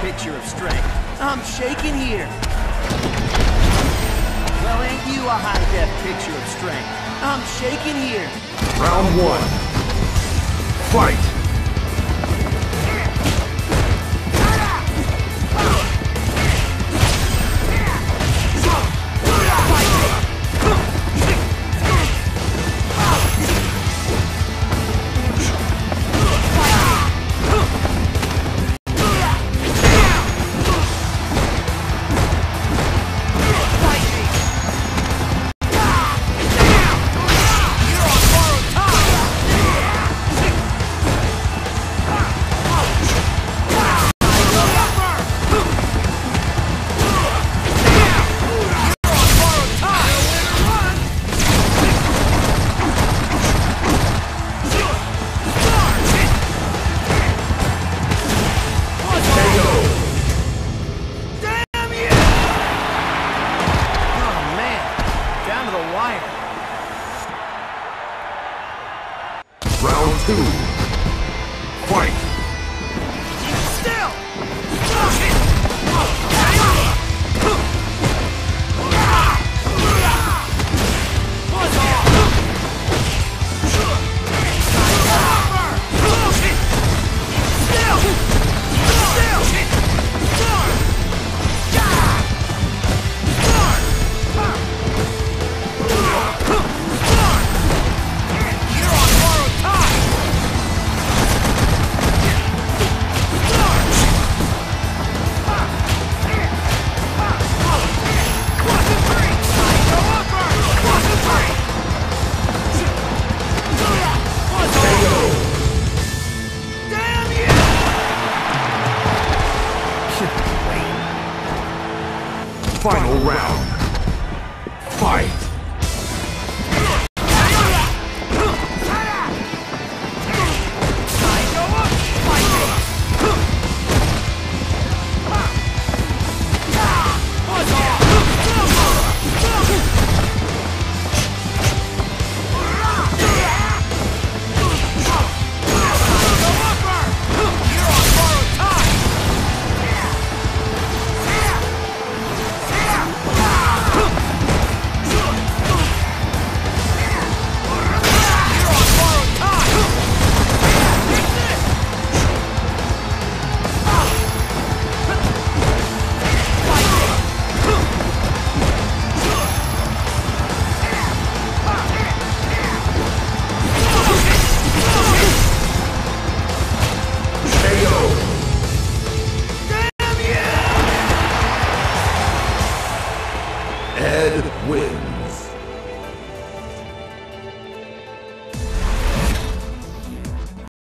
picture of strength. I'm shaking here. Well, ain't you a high-def picture of strength? I'm shaking here. Round one. Fight! Two. Fight! Still! Final round. Ed wins.